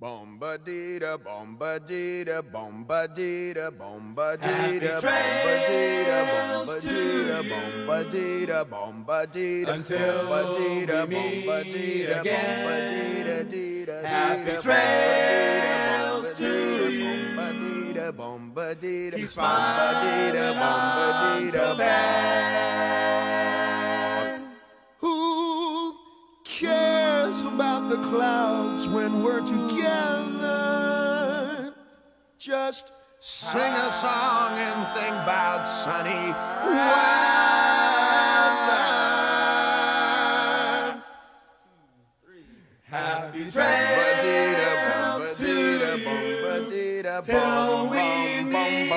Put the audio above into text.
Bomba dee da bomba dee da bomba dee da bomba dee da bomba dee da bomba dee da bomba dee da bomba dee da bomba dee da bomba dee da bomba dee da dee da Happy trails to you. bomba dee da Keep bomba clouds when we're together? Just sing a song and think about sunny weather. Happy trails to you. Till we meet